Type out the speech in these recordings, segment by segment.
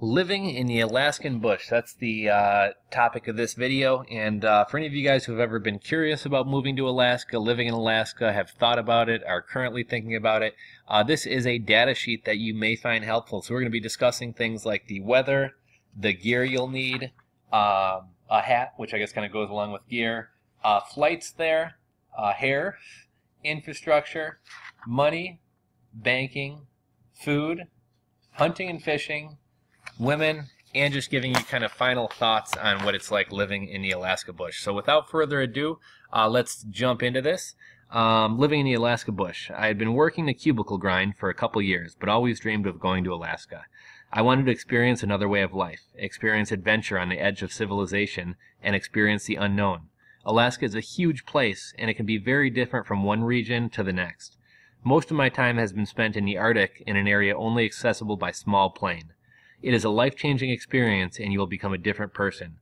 living in the Alaskan bush. That's the uh, topic of this video. And uh, for any of you guys who have ever been curious about moving to Alaska, living in Alaska, have thought about it, are currently thinking about it, uh, this is a data sheet that you may find helpful. So we're going to be discussing things like the weather, the gear you'll need, um, a hat, which I guess kind of goes along with gear, uh, flights there, uh, hair, infrastructure, money, banking, food, hunting and fishing, women, and just giving you kind of final thoughts on what it's like living in the Alaska bush. So without further ado, uh, let's jump into this. Um, living in the Alaska bush. I had been working the cubicle grind for a couple years, but always dreamed of going to Alaska. I wanted to experience another way of life, experience adventure on the edge of civilization, and experience the unknown. Alaska is a huge place, and it can be very different from one region to the next. Most of my time has been spent in the Arctic in an area only accessible by small plane. It is a life-changing experience and you will become a different person.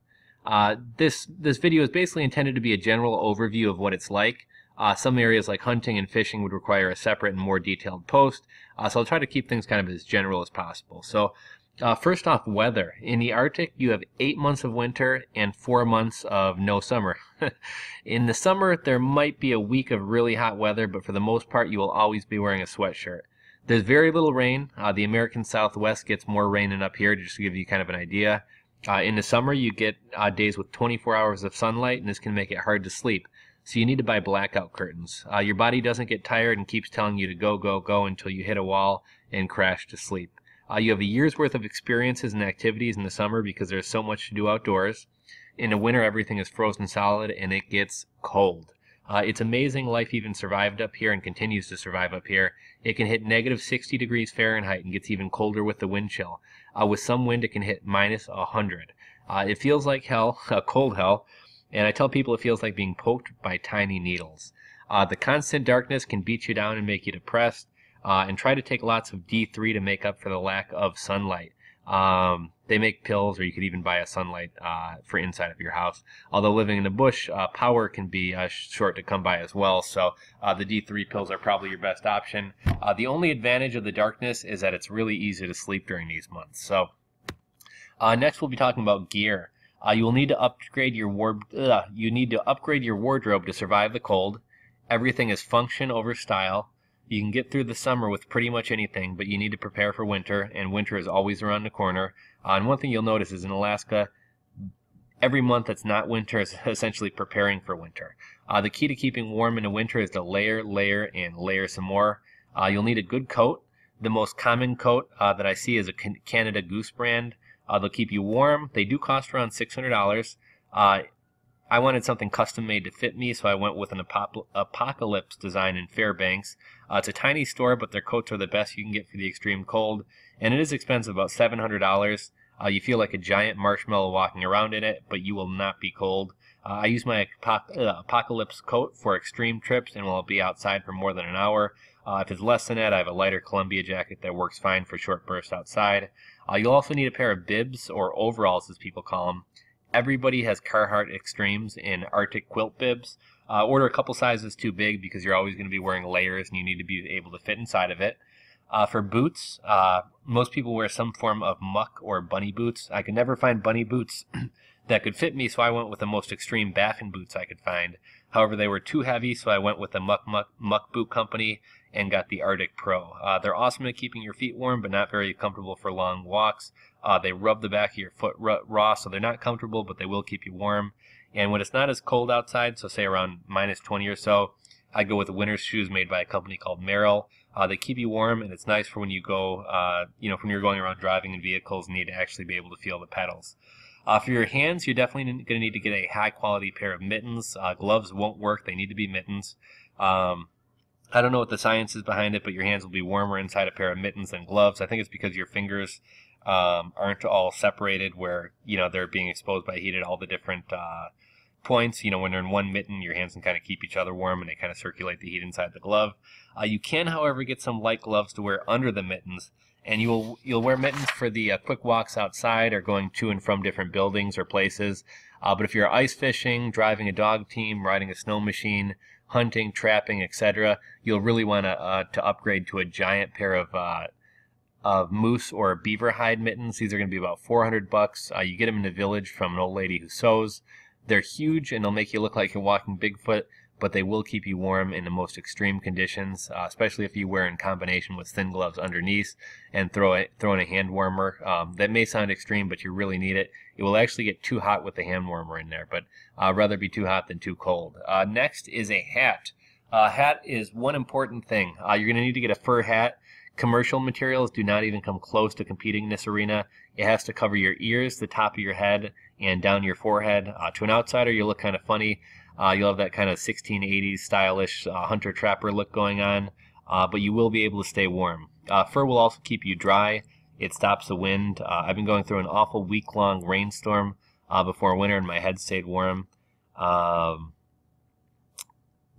Uh, this, this video is basically intended to be a general overview of what it's like. Uh, some areas like hunting and fishing would require a separate and more detailed post, uh, so I'll try to keep things kind of as general as possible. So uh, first off, weather. In the Arctic, you have eight months of winter and four months of no summer. in the summer, there might be a week of really hot weather, but for the most part, you will always be wearing a sweatshirt. There's very little rain. Uh, the American Southwest gets more rain than up here, just to give you kind of an idea. Uh, in the summer, you get uh, days with 24 hours of sunlight, and this can make it hard to sleep. So you need to buy blackout curtains. Uh, your body doesn't get tired and keeps telling you to go, go, go until you hit a wall and crash to sleep. Uh, you have a year's worth of experiences and activities in the summer because there's so much to do outdoors. In the winter, everything is frozen solid and it gets cold. Uh, it's amazing life even survived up here and continues to survive up here. It can hit negative 60 degrees Fahrenheit and gets even colder with the wind chill. Uh, with some wind, it can hit minus 100. Uh, it feels like hell, a cold hell, and I tell people it feels like being poked by tiny needles. Uh, the constant darkness can beat you down and make you depressed, uh, and try to take lots of D3 to make up for the lack of sunlight. Um, they make pills, or you could even buy a sunlight uh, for inside of your house. Although living in the bush, uh, power can be uh, short to come by as well. So uh, the D3 pills are probably your best option. Uh, the only advantage of the darkness is that it's really easy to sleep during these months. So uh, next, we'll be talking about gear. you will need to upgrade your ward. you need to upgrade your wardrobe to survive the cold. Everything is function over style. You can get through the summer with pretty much anything, but you need to prepare for winter, and winter is always around the corner. Uh, and one thing you'll notice is in Alaska, every month that's not winter is essentially preparing for winter. Uh, the key to keeping warm in the winter is to layer, layer, and layer some more. Uh, you'll need a good coat. The most common coat uh, that I see is a Canada Goose brand. Uh, they'll keep you warm. They do cost around $600. I wanted something custom made to fit me, so I went with an apop- Apocalypse design in Fairbanks. Uh, it's a tiny store, but their coats are the best you can get for the extreme cold, and it is expensive, about $700. Uh, you feel like a giant marshmallow walking around in it, but you will not be cold. Uh, I use my uh, Apocalypse coat for extreme trips and will be outside for more than an hour. Uh, if it's less than that, I have a lighter Columbia jacket that works fine for short bursts outside. Uh, you'll also need a pair of bibs, or overalls as people call them. Everybody has Carhartt Extremes in Arctic quilt bibs. Uh, order a couple sizes too big because you're always going to be wearing layers and you need to be able to fit inside of it. Uh, for boots, uh, most people wear some form of muck or bunny boots. I could never find bunny boots that could fit me, so I went with the most extreme Baffin boots I could find. However, they were too heavy, so I went with the Muck Muck, Muck Boot Company and got the Arctic Pro. Uh, they're awesome at keeping your feet warm, but not very comfortable for long walks. Uh, they rub the back of your foot raw, so they're not comfortable, but they will keep you warm. And when it's not as cold outside, so say around minus 20 or so, I go with winter shoes made by a company called Merrell. Uh, they keep you warm, and it's nice for when you go, uh, you know, when you're going around driving in vehicles and need to actually be able to feel the pedals. Uh, for your hands, you're definitely going to need to get a high quality pair of mittens. Uh, gloves won't work; they need to be mittens. Um, I don't know what the science is behind it, but your hands will be warmer inside a pair of mittens than gloves. I think it's because your fingers um, aren't all separated, where you know they're being exposed by heat at all the different uh, points. You know, when they're in one mitten, your hands can kind of keep each other warm and they kind of circulate the heat inside the glove. Uh, you can, however, get some light gloves to wear under the mittens, and you'll you'll wear mittens for the uh, quick walks outside or going to and from different buildings or places. Uh, but if you're ice fishing, driving a dog team, riding a snow machine, hunting, trapping, etc., you'll really want to uh, to upgrade to a giant pair of uh, of moose or beaver hide mittens. These are going to be about 400 bucks. Uh, you get them in a village from an old lady who sews. They're huge and they'll make you look like you're walking Bigfoot, but they will keep you warm in the most extreme conditions, uh, especially if you wear in combination with thin gloves underneath and throw it, throw in a hand warmer. Um, that may sound extreme, but you really need it. It will actually get too hot with the hand warmer in there, but uh, rather be too hot than too cold. Uh, next is a hat. A hat is one important thing. Uh, you're going to need to get a fur hat. Commercial materials do not even come close to competing in this arena. It has to cover your ears, the top of your head, and down your forehead. Uh, to an outsider, you look kind of funny. Uh, you'll have that kind of 1680s stylish uh, hunter trapper look going on, uh, but you will be able to stay warm. Uh, fur will also keep you dry. It stops the wind. Uh, I've been going through an awful week long rainstorm before winter, and my head stayed warm. Um,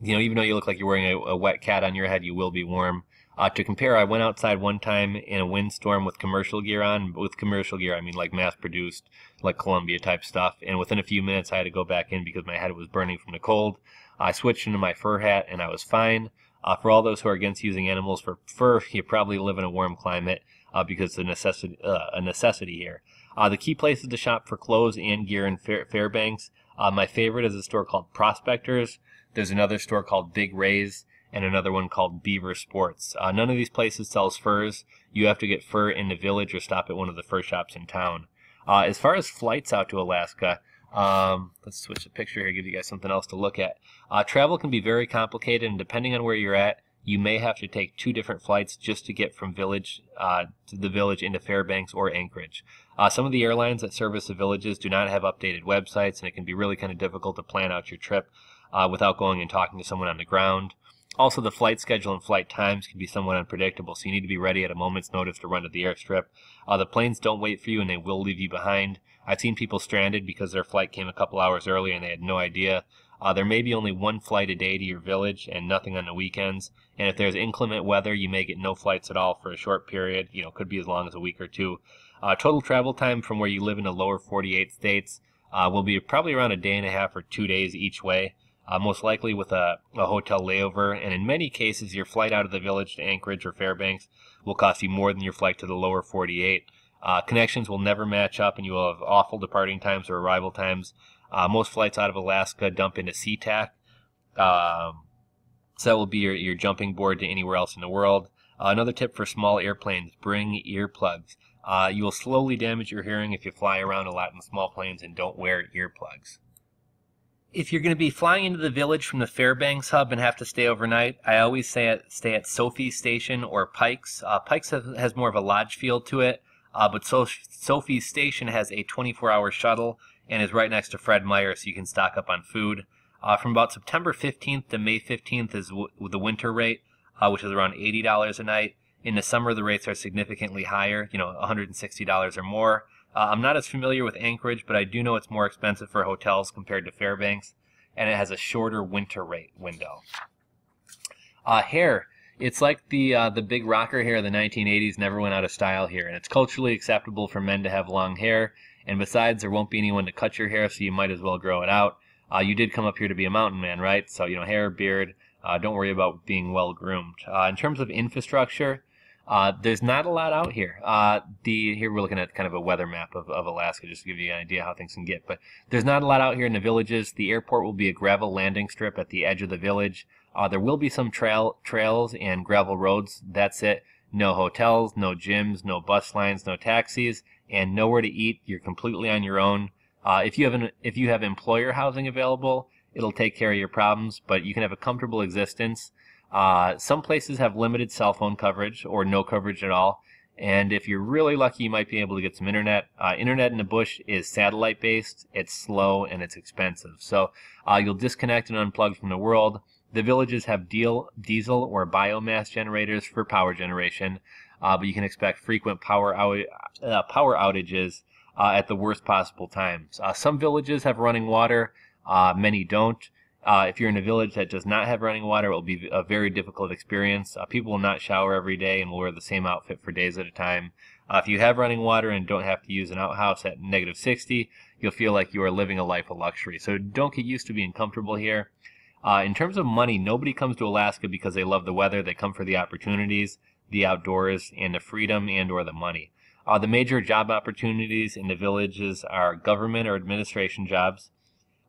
you know, even though you look like you're wearing a, a wet cat on your head, you will be warm. Uh, to compare, I went outside one time in a windstorm with commercial gear on. With commercial gear, I mean like mass produced, like Columbia type stuff. And within a few minutes, I had to go back in because my head was burning from the cold. I switched into my fur hat and I was fine. Uh, for all those who are against using animals for fur, you probably live in a warm climate uh, because it's a necessity, uh, a necessity here. Uh, the key places to shop for clothes and gear in Fair- Fairbanks. Uh, my favorite is a store called Prospectors. There's another store called Big Ray's and another one called Beaver Sports. Uh, none of these places sells furs. You have to get fur in the village or stop at one of the fur shops in town. Uh, as far as flights out to Alaska, um, let's switch the picture here, give you guys something else to look at. Uh, travel can be very complicated, and depending on where you're at, you may have to take two different flights just to get from village uh, to the village into Fairbanks or Anchorage. Uh, some of the airlines that service the villages do not have updated websites, and it can be really kind of difficult to plan out your trip uh, without going and talking to someone on the ground. Also, the flight schedule and flight times can be somewhat unpredictable, so you need to be ready at a moment's notice to run to the airstrip. Uh, the planes don't wait for you and they will leave you behind. I've seen people stranded because their flight came a couple hours early and they had no idea. Uh, there may be only one flight a day to your village and nothing on the weekends. And if there's inclement weather, you may get no flights at all for a short period. You know, could be as long as a week or two. Uh, total travel time from where you live in the lower 48 states uh, will be probably around a day and a half or two days each way uh, most likely with a, a hotel layover. And in many cases, your flight out of the village to Anchorage or Fairbanks will cost you more than your flight to the lower 48. Uh, connections will never match up, and you will have awful departing times or arrival times. Uh, most flights out of Alaska dump into SeaTac. Um, so that will be your, your jumping board to anywhere else in the world. Uh, another tip for small airplanes bring earplugs. Uh, you will slowly damage your hearing if you fly around a lot in small planes and don't wear earplugs if you're going to be flying into the village from the Fairbanks hub and have to stay overnight, I always say at, stay at Sophie Station or Pikes. Uh, Pikes has, has, more of a lodge feel to it, uh, but so- Station has a 24-hour shuttle and is right next to Fred Meyer, so you can stock up on food. Uh, from about September 15th to May 15th is w- the winter rate, uh, which is around $80 a night. In the summer, the rates are significantly higher, you know, $160 or more. Uh, I'm not as familiar with Anchorage, but I do know it's more expensive for hotels compared to Fairbanks, and it has a shorter winter rate window. Uh, hair. It's like the uh, the big rocker hair of the 1980s never went out of style here, and it's culturally acceptable for men to have long hair. And besides, there won't be anyone to cut your hair, so you might as well grow it out. Uh, you did come up here to be a mountain man, right? So you know, hair, beard. Uh, don't worry about being well groomed. Uh, in terms of infrastructure, uh, there's not a lot out here. Uh, the here we're looking at kind of a weather map of, of Alaska, just to give you an idea how things can get. But there's not a lot out here in the villages. The airport will be a gravel landing strip at the edge of the village. Uh, there will be some trail trails and gravel roads. That's it. No hotels, no gyms, no bus lines, no taxis, and nowhere to eat. You're completely on your own. Uh, if you have an if you have employer housing available, it'll take care of your problems. But you can have a comfortable existence. Uh, some places have limited cell phone coverage or no coverage at all. And if you're really lucky, you might be able to get some internet. Uh, internet in the bush is satellite based, it's slow, and it's expensive. So uh, you'll disconnect and unplug from the world. The villages have diesel or biomass generators for power generation, uh, but you can expect frequent power, out, uh, power outages uh, at the worst possible times. Uh, some villages have running water, many don't. Uh, if you're in a village that does not have running water, it will be a very difficult experience. Uh, people will not shower every day and will wear the same outfit for days at a time. Uh, if you have running water and don't have to use an outhouse at negative 60, you'll feel like you are living a life of luxury. So don't get used to being comfortable here. Uh, in terms of money, nobody comes to Alaska because they love the weather. They come for the opportunities. the outdoors, and the freedom and or the money. Uh, the major job opportunities in the villages are government or administration jobs,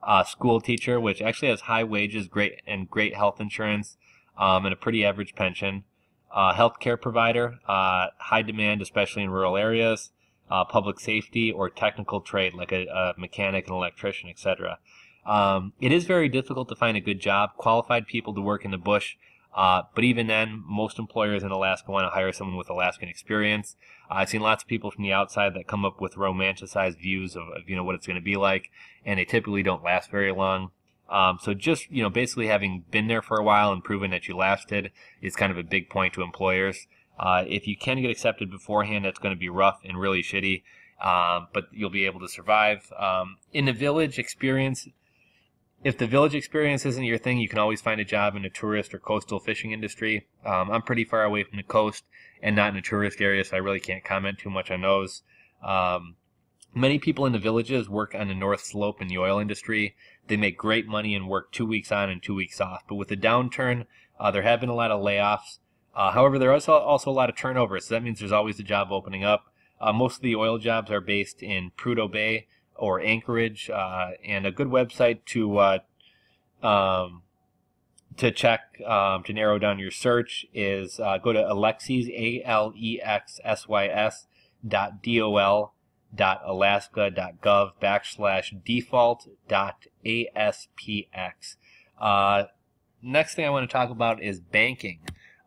uh, school teacher, which actually has high wages, great and great health insurance, um, and a pretty average pension. Uh, healthcare provider, uh, high demand, especially in rural areas. Uh, public safety or technical trade, like a, a mechanic, an electrician, etc. Um, it is very difficult to find a good job, qualified people to work in the bush. Uh, but even then, most employers in Alaska want to hire someone with Alaskan experience. Uh, I've seen lots of people from the outside that come up with romanticized views of, of you know what it's going to be like, and they typically don't last very long. Um, so just you know, basically having been there for a while and proven that you lasted is kind of a big point to employers. Uh, if you can get accepted beforehand, that's going to be rough and really shitty, um, but you'll be able to survive. Um, in the village experience, if the village experience isn't your thing, you can always find a job in the tourist or coastal fishing industry. Um, I'm pretty far away from the coast and not in a tourist area, so I really can't comment too much on those. Um, many people in the villages work on the North Slope in the oil industry. They make great money and work two weeks on and two weeks off. But with the downturn, uh, there have been a lot of layoffs. Uh, however, there is also a lot of turnover, so that means there's always a job opening up. Uh, most of the oil jobs are based in Prudhoe Bay, or Anchorage, uh, and a good website to uh, um, to check um, to narrow down your search is uh, go to Alexsys A L E X S Y S dot D O L dot Alaska dot gov backslash default dot ASPX. Uh, next thing I want to talk about is banking.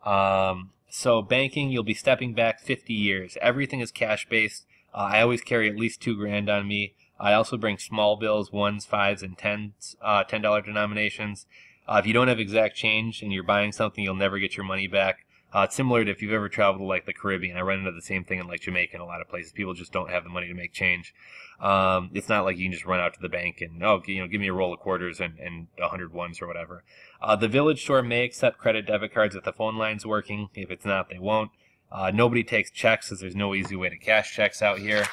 Um, so banking, you'll be stepping back 50 years. Everything is cash based. Uh, I always carry at least two grand on me. I also bring small bills, ones, fives, and tens, uh, ten dollar denominations. Uh, if you don't have exact change and you're buying something, you'll never get your money back. Uh, it's similar to if you've ever traveled to like the Caribbean. I run into the same thing in like Jamaica and a lot of places. People just don't have the money to make change. Um, it's not like you can just run out to the bank and oh, you know, give me a roll of quarters and and a hundred ones or whatever. Uh, the village store may accept credit debit cards if the phone line's working. If it's not, they won't. Uh, nobody takes checks, as there's no easy way to cash checks out here.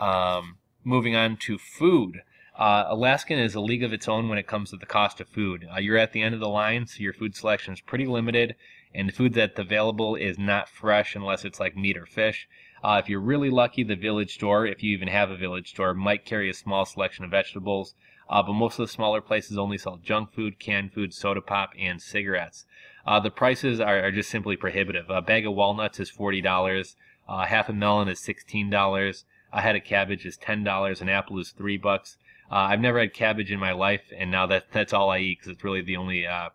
Um, moving on to food. Uh, Alaskan is a league of its own when it comes to the cost of food. Uh, you're at the end of the line, so your food selection is pretty limited, and the food that's available is not fresh unless it's like meat or fish. Uh, if you're really lucky, the village store, if you even have a village store, might carry a small selection of vegetables, uh, but most of the smaller places only sell junk food, canned food, soda pop, and cigarettes. Uh, the prices are, are, just simply prohibitive. A bag of walnuts is $40, uh, half a melon is $16. A head of cabbage is ten dollars. An apple is three bucks. Uh, I've never had cabbage in my life, and now that that's all I eat because it's really the only uh,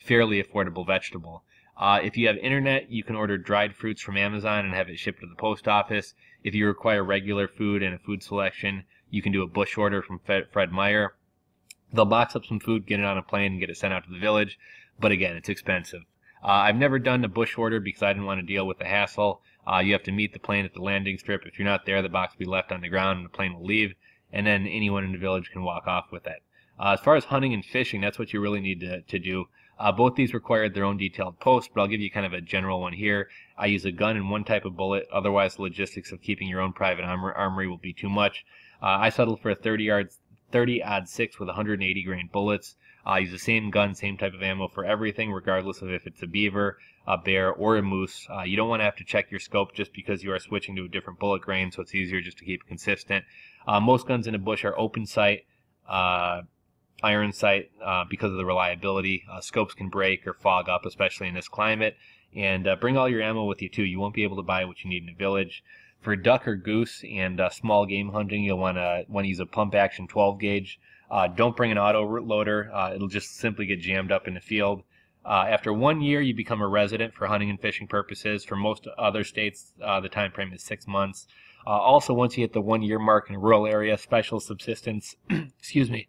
fairly affordable vegetable. Uh, if you have internet, you can order dried fruits from Amazon and have it shipped to the post office. If you require regular food and a food selection, you can do a bush order from Fred Meyer. They'll box up some food, get it on a plane, and get it sent out to the village. But again, it's expensive. Uh, I've never done a bush order because I didn't want to deal with the hassle. Uh, you have to meet the plane at the landing strip. If you're not there, the box will be left on the ground and the plane will leave, and then anyone in the village can walk off with it. Uh, as far as hunting and fishing, that's what you really need to, to do. Uh, both these require their own detailed post, but I'll give you kind of a general one here. I use a gun and one type of bullet, otherwise the logistics of keeping your own private armor, armory will be too much. Uh, I settled for a 30 yards 30 aught 6 with 180 grain bullets. I use the same gun, same type of ammo for everything, regardless of if it's a beaver, a bear, or a moose. Uh, you don't want to have to check your scope just because you are switching to a different bullet grain, so it's easier just to keep it consistent. Uh, most guns in a bush are open sight, uh, iron sight, uh, because of the reliability. Uh, scopes can break or fog up, especially in this climate. And uh, bring all your ammo with you too. You won't be able to buy what you need in a village. For duck or goose and small game hunting, you'll want to want to use a pump action 12 gauge. don't bring an auto loader. it'll just simply get jammed up in the field. Uh, after one year, you become a resident for hunting and fishing purposes. For most other states, uh, the time frame is six months. Uh, also, once you hit the one year mark in a rural area, special subsistence, excuse me,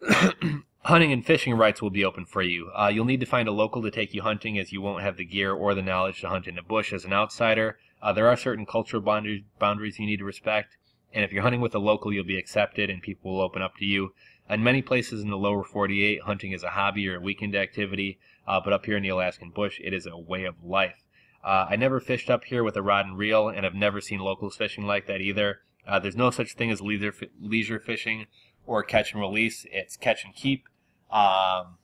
hunting and fishing rights will be open for you. Uh, you'll need to find a local to take you hunting as you won't have the gear or the knowledge to hunt in the bush as an outsider. Uh, there are certain cultural boundaries you need to respect. And if you're hunting with a local, you'll be accepted and people will open up to you. In many places in the lower 48, hunting is a hobby or a weekend activity, uh, but up here in the Alaskan bush, it is a way of life. Uh, I never fished up here with a rod and reel, and I've never seen locals fishing like that either. Uh, there's no such thing as leisure, leisure fishing or catch and release. It's catch and keep. Um,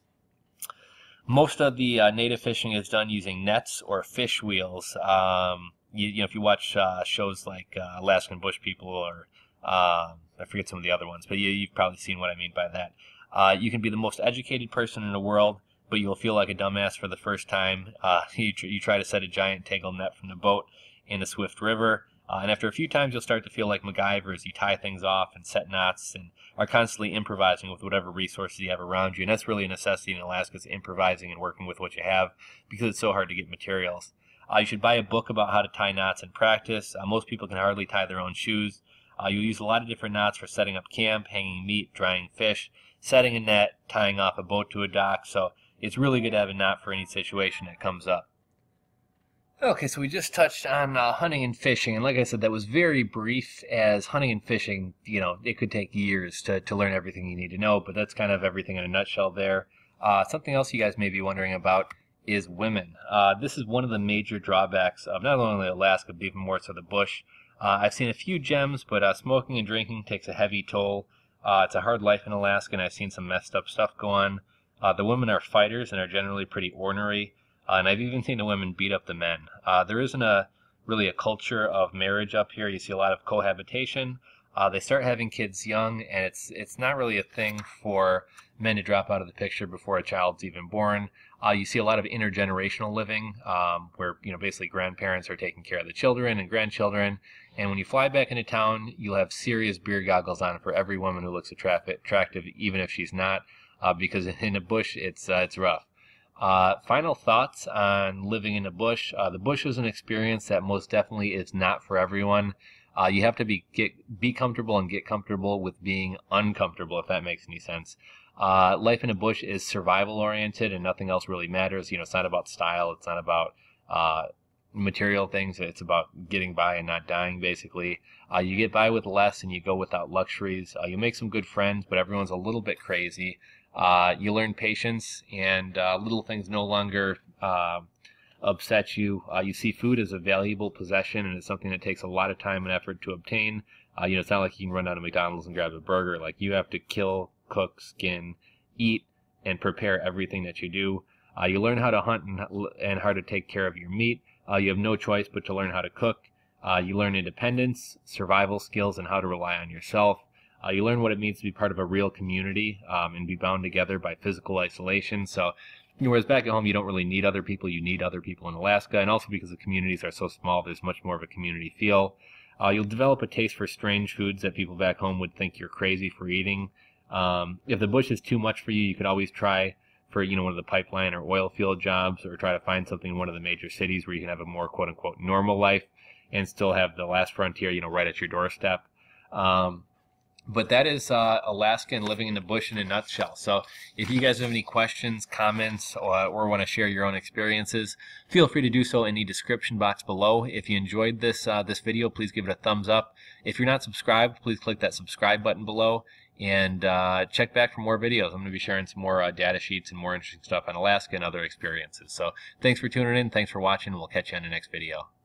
most of the uh, native fishing is done using nets or fish wheels. Um, you, you, know, if you watch uh, shows like uh, Alaskan Bush People or um, I forget some of the other ones, but you, have probably seen what I mean by that. Uh, you can be the most educated person in the world, but you'll feel like a dumbass for the first time. Uh, you, tr- you try to set a giant tangled net from the boat in a swift river. Uh, and after a few times, you'll start to feel like MacGyver as you tie things off and set knots and are constantly improvising with whatever resources you have around you. And that's really a necessity in Alaska is improvising and working with what you have because it's so hard to get materials. Uh, you should buy a book about how to tie knots and practice. Uh, most people can hardly tie their own shoes. Uh, you'll use a lot of different knots for setting up camp, hanging meat, drying fish, setting a net, tying off a boat to a dock. So it's really good to have a knot for any situation that comes up. Okay, so we just touched on uh, hunting and fishing, and like I said, that was very brief. As hunting and fishing, you know, it could take years to, to learn everything you need to know, but that's kind of everything in a nutshell there. Uh, something else you guys may be wondering about is women. Uh, this is one of the major drawbacks of not only Alaska, but even more so the bush. Uh, I've seen a few gems, but uh, smoking and drinking takes a heavy toll. Uh, it's a hard life in Alaska, and I've seen some messed up stuff go on. the women are fighters and are generally pretty ornery. Uh, and I've even seen the women beat up the men. Uh, there isn't a really a culture of marriage up here. You see a lot of cohabitation. Uh, they start having kids young, and it's it's not really a thing for men to drop out of the picture before a child's even born. Uh, you see a lot of intergenerational living, um, where you know basically grandparents are taking care of the children and grandchildren. And when you fly back into town, you'll have serious beer goggles on for every woman who looks attractive, even if she's not, uh, because in the bush it's uh, it's rough. Uh, final thoughts on living in a bush. Uh, the bush is an experience that most definitely is not for everyone. Uh, you have to be get be comfortable and get comfortable with being uncomfortable, if that makes any sense. Uh, life in a bush is survival oriented, and nothing else really matters. You know, it's not about style. It's not about uh, material things. It's about getting by and not dying, basically. Uh, you get by with less and you go without luxuries. Uh, you make some good friends, but everyone's a little bit crazy. Uh, you learn patience, and uh, little things no longer uh, upset you. Uh, you see food as a valuable possession, and it's something that takes a lot of time and effort to obtain. Uh, you know, it's not like you can run down to McDonald's and grab a burger. Like you have to kill, cook, skin, eat, and prepare everything that you do. Uh, you learn how to hunt and, and, how to take care of your meat. you have no choice but to learn how to cook. you learn independence, survival skills, and how to rely on yourself. Uh, you learn what it means to be part of a real community um, and be bound together by physical isolation. So, whereas back at home, you don't really need other people. You need other people in Alaska. And also because the communities are so small, there's much more of a community feel. Uh, you'll develop a taste for strange foods that people back home would think you're crazy for eating. Um, if the bush is too much for you, you could always try for, you know, one of the pipeline or oil field jobs or try to find something in one of the major cities where you can have a more quote unquote normal life and still have the last frontier, you know, right at your doorstep. Um, but that is uh, Alaska and living in the bush in a nutshell. So if you guys have any questions, comments, or, or want to share your own experiences, feel free to do so in the description box below. If you enjoyed this uh, this video, please give it a thumbs up. If you're not subscribed, please click that subscribe button below and uh, check back for more videos. I'm going to be sharing some more uh, data sheets and more interesting stuff on Alaska and other experiences. So thanks for tuning in. Thanks for watching. We'll catch you on the next video.